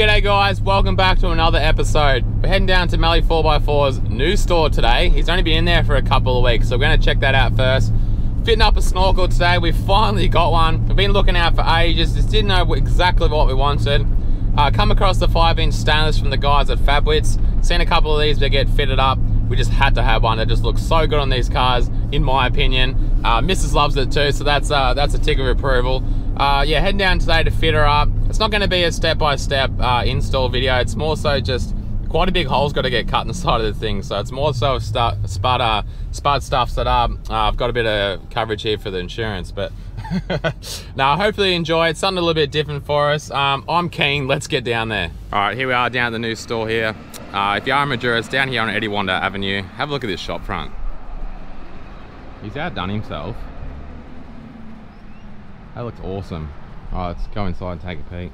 G'day guys, welcome back to another episode. We're heading down to Melly 4x4's new store today. He's only been in there for a couple of weeks, so we're gonna check that out first. Fitting up a snorkel today, we finally got one. We've been looking out for ages, just didn't know exactly what we wanted. Uh, come across the 5 inch stainless from the guys at Fabwitz. Seen a couple of these that get fitted up. We just had to have one that just looks so good on these cars, in my opinion. Uh, Mrs. loves it too, so that's uh, that's a tick of approval. Uh, yeah, heading down today to fit her up. It's not going to be a step-by-step -step, uh, install video. It's more so just quite a big hole's got to get cut in the side of the thing. So it's more so start, spud, uh, spud stuff set up. Uh, I've got a bit of coverage here for the insurance, but now hopefully you enjoy it. Something a little bit different for us. Um, I'm keen. Let's get down there. All right, here we are down at the new store here. Uh, if you are in Mildura, it's down here on Etiwanda Avenue. Have a look at this shop front. He's outdone himself. That looks awesome. All right, let's go inside and take a peek.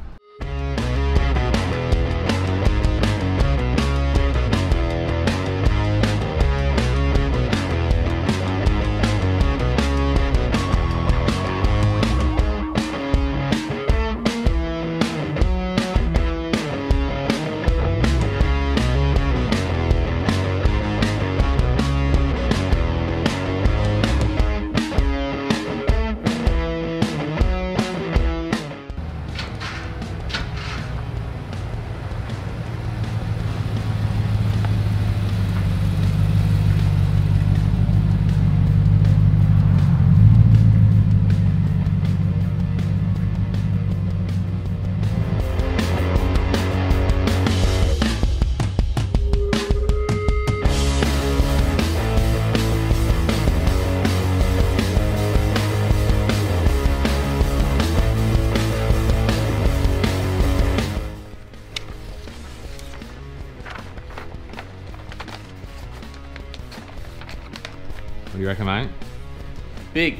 You reckon, mate? Big.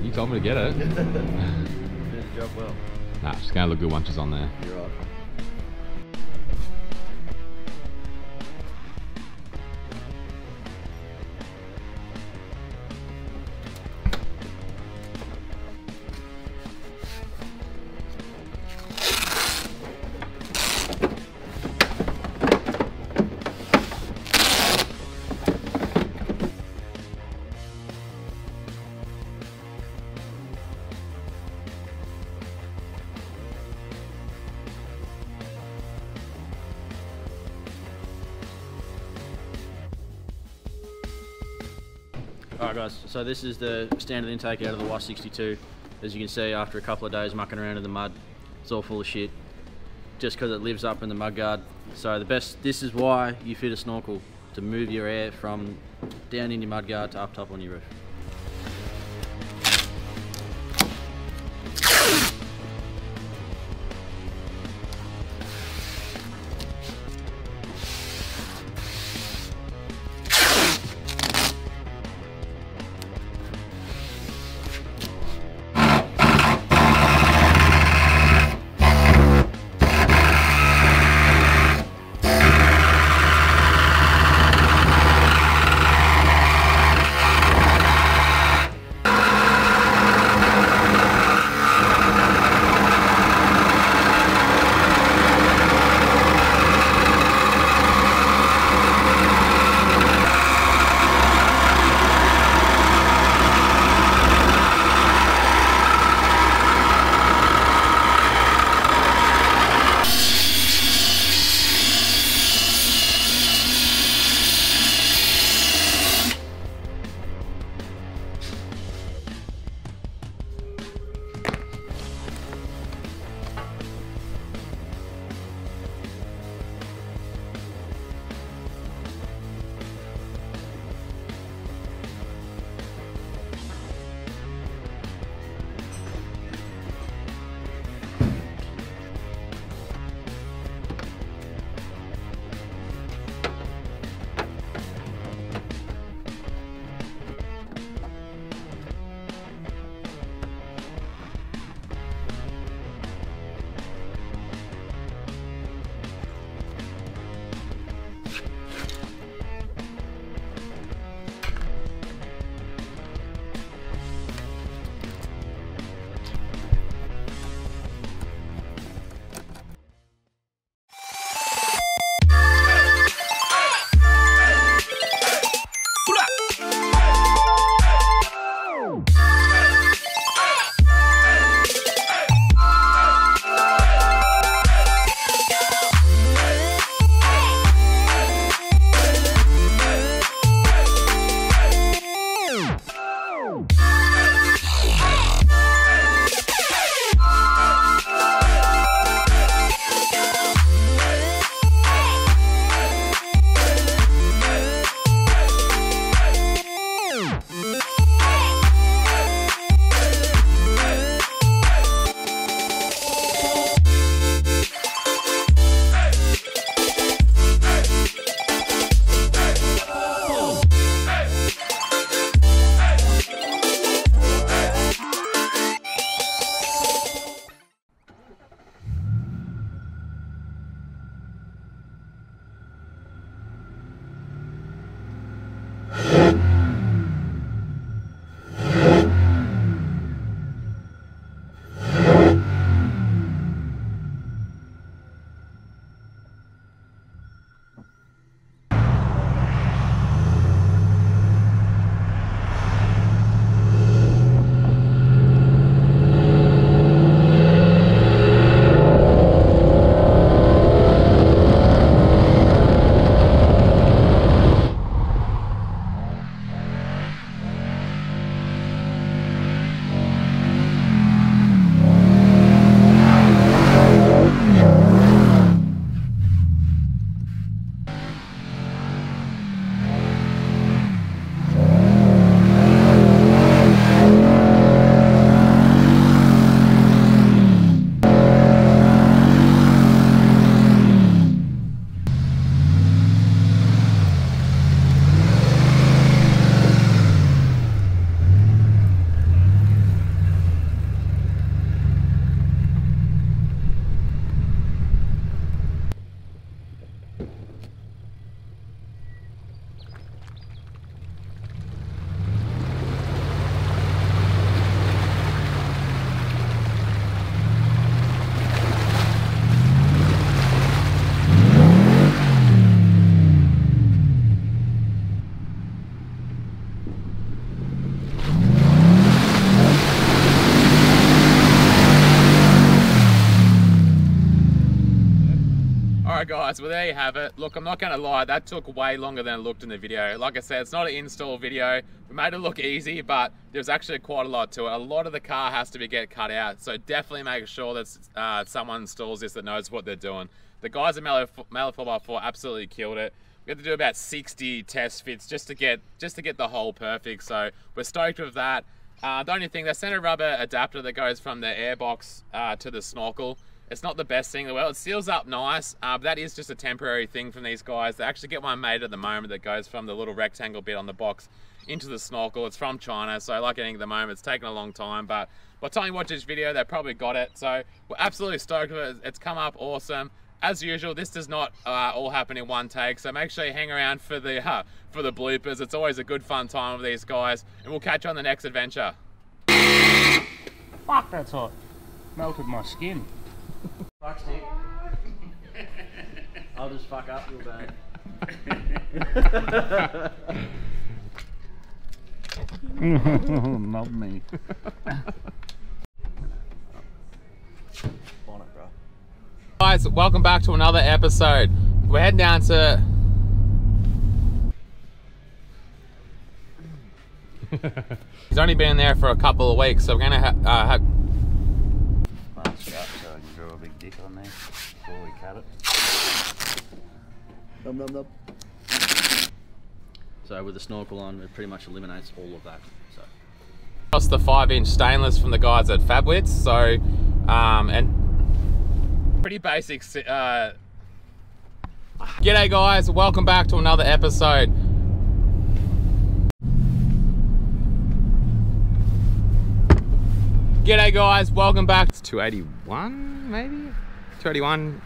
You told me to get it. Did the job well. nah, it's just gonna look good once it's on there. You're right. Alright guys, so this is the standard intake out of the Y62. As you can see, after a couple of days mucking around in the mud, it's all full of shit. Just because it lives up in the mud guard. So the best, this is why you fit a snorkel, to move your air from down in your mud guard to up top on your roof. Alright guys, well there you have it. Look, I'm not gonna lie, that took way longer than it looked in the video. Like I said, it's not an install video. We made it look easy, but there's actually quite a lot to it. A lot of the car has to be get cut out, so definitely make sure that uh, someone installs this that knows what they're doing. The guys at Mellow 4x4 absolutely killed it. We had to do about 60 test fits just to get just to get the hole perfect. So we're stoked with that. Uh, the only thing, the center rubber adapter that goes from the airbox uh, to the snorkel it's not the best thing in the world. It seals up nice, uh, that is just a temporary thing from these guys. They actually get one made at the moment that goes from the little rectangle bit on the box into the snorkel. It's from China, so like anything at the moment, it's taken a long time, but by the time you watch this video, they probably got it. So we're absolutely stoked with it. It's come up awesome. As usual, this does not uh, all happen in one take, so make sure you hang around for the uh, for the bloopers. It's always a good fun time with these guys, and we'll catch you on the next adventure. Fuck, that's hot. Melted my skin. Fuck stick. I'll just fuck up real bad. Not me. Guys, welcome back to another episode. We're heading down to. He's only been there for a couple of weeks, so we're gonna ha- uh, ha- Mask it up so I can draw a big dick on there before we cut it. Num num num. So with the snorkel on, it pretty much eliminates all of that. So across the five inch stainless from the guys at Fabwitz. So, um, and pretty basic. Uh, G'day guys, welcome back to another episode. G'day guys, welcome back to 281 maybe? 281